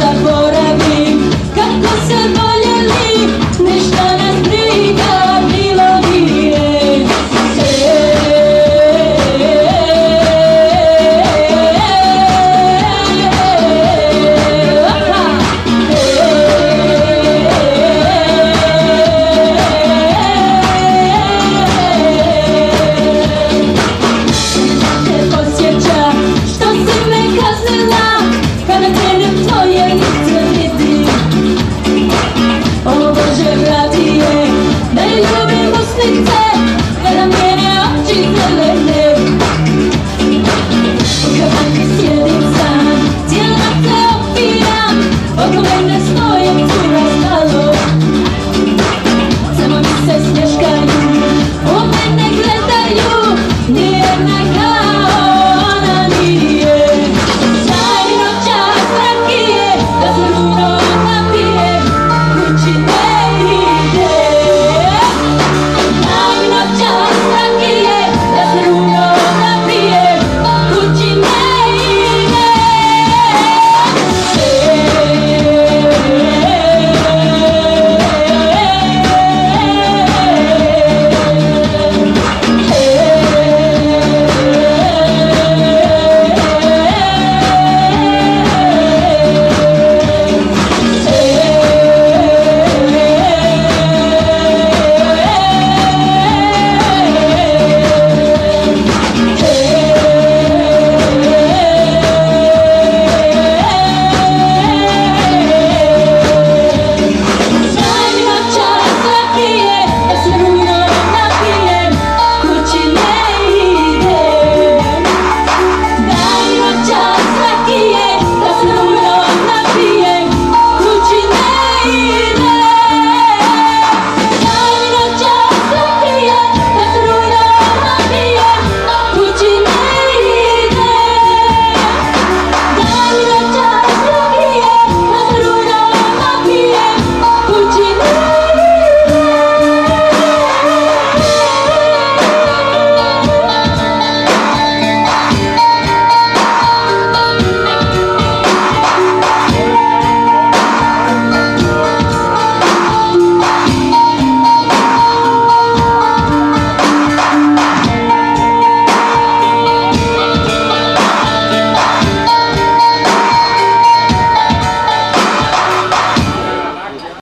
Pasa por